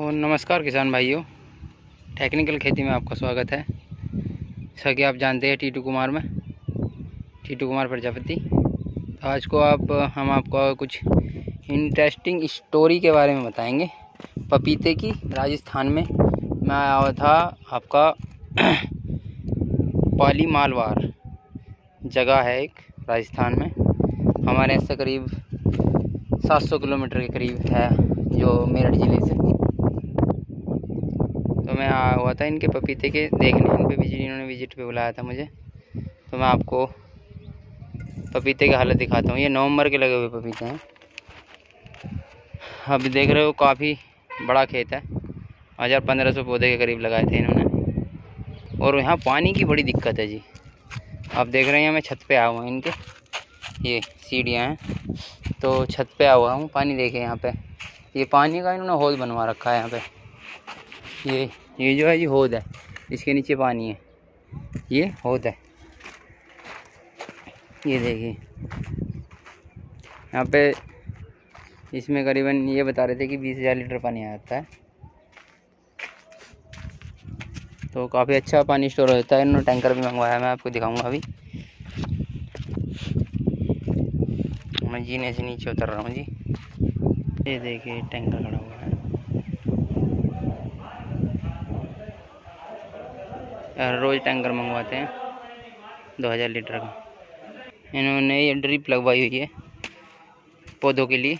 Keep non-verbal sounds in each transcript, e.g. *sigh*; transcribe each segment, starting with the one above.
और नमस्कार किसान भाइयों। टेक्निकल खेती में आपका स्वागत है। जैसा कि आप जानते हैं टीटू कुमार में, टीटू कुमार प्रजापति। तो आज को आप, हम आपको कुछ इंटरेस्टिंग स्टोरी के बारे में बताएँगे। पपीते की राजस्थान में मैं आया हुआ था आपका *clears throat* पाली मालवार जगह है एक राजस्थान में। हमारे यहाँ से करीब 700 किलोमीटर के करीब है जो मेरठ ज़िले से। तो मैं आया हुआ था इनके पपीते के देखने, इन पे विज़िट इन्होंने विज़िट पे बुलाया था मुझे। तो मैं आपको पपीते की हालत दिखाता हूँ। ये नवंबर के लगे हुए पपीते हैं। अभी देख रहे हो, काफ़ी बड़ा खेत है। हज़ार पंद्रह सौ पौधे के करीब लगाए थे इन्होंने। और यहाँ पानी की बड़ी दिक्कत है जी। आप देख रहे हैं मैं छत पे आया हुआ इनके। ये सीढ़ियाँ हैं। तो छत पे आया हुआ हूँ, पानी देखे यहाँ पे। ये पानी का इन्होंने होल बनवा रखा है यहाँ पे। ये ये जो है, ये होद है। इसके नीचे पानी है। ये होद है। ये देखिए। यहाँ पे इसमें करीबन ये बता रहे थे कि बीस हज़ार लीटर पानी आ जाता है। तो काफ़ी अच्छा पानी स्टोर होता है। इन्होंने टैंकर भी मंगवाया मैं आपको दिखाऊँगा अभी। मैं जीने से नीचे उतर रहा हूँ जी। ये देखिए, टैंकर हुआ है रोज़ टैंकर मंगवाते हैं, दो हज़ार लीटर का। इन्होंने ये ड्रिप लगवाई हुई है पौधों के लिए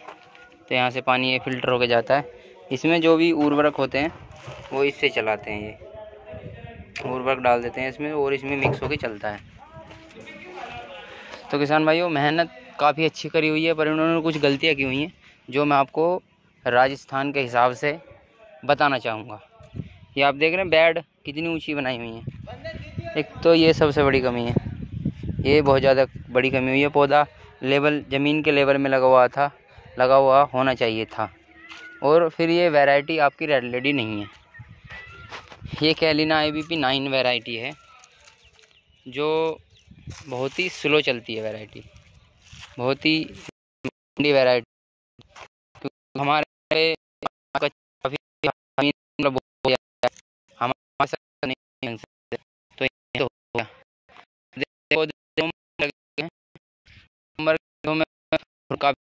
तो यहाँ से पानी ये फ़िल्टर होकर जाता है। इसमें जो भी उर्वरक होते हैं, वो इससे चलाते हैं ये। उर्वरक डाल देते हैं इसमें और इसमें मिक्स होकर चलता है। तो किसान भाइयों, मेहनत काफ़ी अच्छी करी हुई है, पर इन्होंने कुछ गलतियाँ की हुई हैं, जो मैं आपको राजस्थान के हिसाब से बताना चाहूँगा। ये आप देख रहे हैं बेड, कितनी ऊँची बनाई हुई है। एक तो ये सबसे बड़ी कमी है। ये बहुत ज़्यादा बड़ी कमी हुई है। पौधा लेवल, ज़मीन के लेवल में लगा हुआ था, लगा हुआ होना चाहिए था। और फिर ये वैरायटी आपकी रेड लेडी नहीं है। ये कैलिना I B P nine variety है, जो बहुत ही स्लो चलती है वैरायटी। बहुत ही वैरायटी। हमारे काफ़ी काफ़ी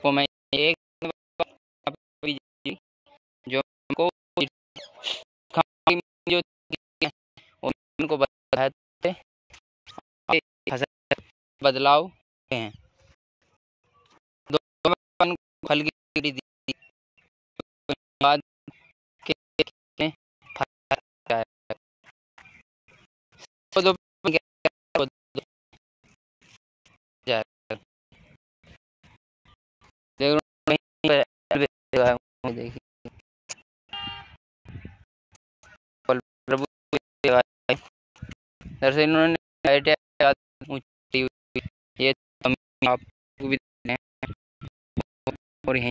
तो मैं एक जो को जो उनको बताते बदलाव हैं दो फल की बाद तो इन्होंने ये आपको भी और यहीं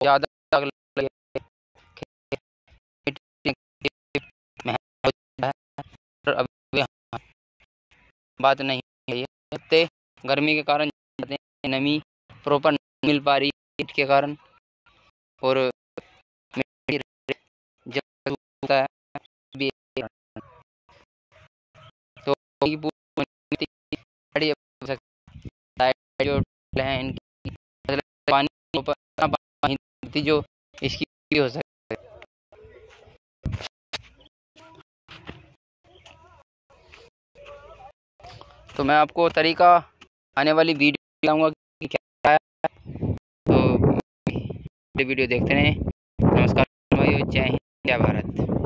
ज़्यादा बात नहीं है गर्मी के कारण नमी प्रॉपर मिल पा रही है के कारण। और तो जो है इनकी पानी जो इसकी हो सकती तो मैं आपको तरीका आने वाली वीडियो दिखाऊँगा कि क्या है। तो वीडियो देखते रहें। नमस्कार, जय हिंद, जय भारत।